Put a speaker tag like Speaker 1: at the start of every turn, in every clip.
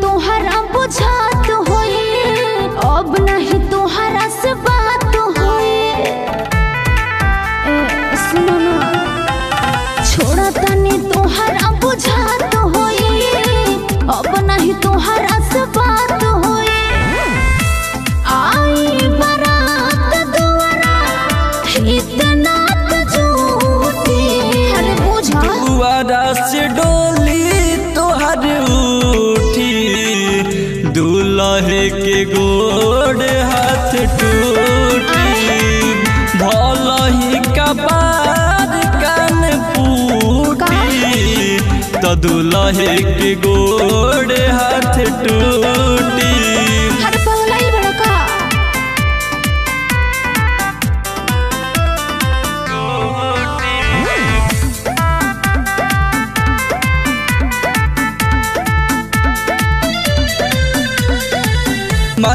Speaker 1: तुहरा बुझात होए अब नहीं तुहरा से बात होए। सुनो ना छोड़ा तने तुहरा बुझात होए अब नहीं तुहरा से बात होए। आई बरात दुआरा इतना तो झूठी। अरे बुझा
Speaker 2: दुआरा से लहे के गोड़ हाथ टूटी। भलही कपार कान पूटी तो लहे के गोड़ हाथ टूटी।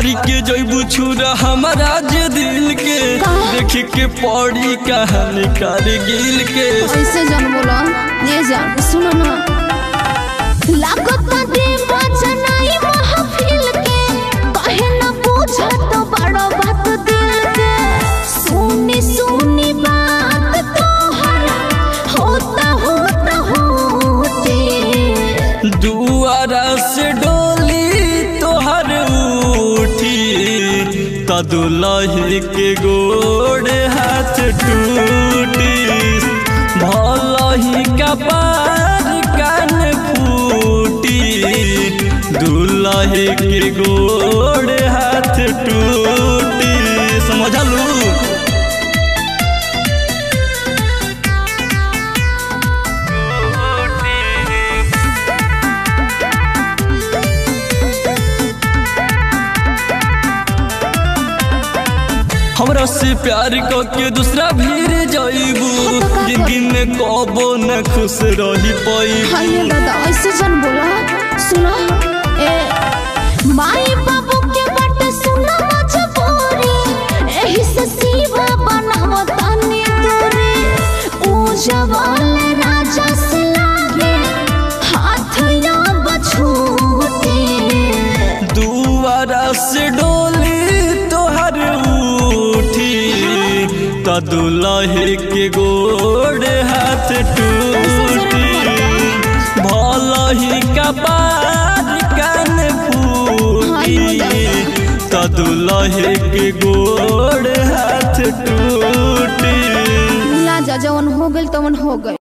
Speaker 2: मारी के जैबू छुरा हमारा जे दिल के। देख के पड़ी कहानी कारगिल के।
Speaker 1: ऐसे जान बोला ये जान सुनो ना। लागत दे बचनाई महफिल के। कहे न पूछा तो बड़ा बात दिल के। सुनी सुनी बात तोहर होता होता होते।
Speaker 2: दुआरा से डोली तदुलही के गोड़ हाथ टूटी। भलही कपार कान फूटी। दुलही के गोड़ हाथ टूटी। हमरा से प्यार के दूसरा भीर जाइबू। ज़िंदगी में कबो न खुश रही पाइबू। हाय
Speaker 1: दादा ऐसे जन बोला। सुनो। ए माई बाबू के बात सुना मजबूरी एही से सीवा बनाव तनी दूरी ओ जवान राजा से लागे हाथ या बछूते
Speaker 2: दुआरा से तदुलही के गोड़ हाथ टूटी। भलही कपार कान फूटी। तदुलही के गोड़ हाथ टूटी।
Speaker 1: भुला जा जवन हो गई तवन हो गइल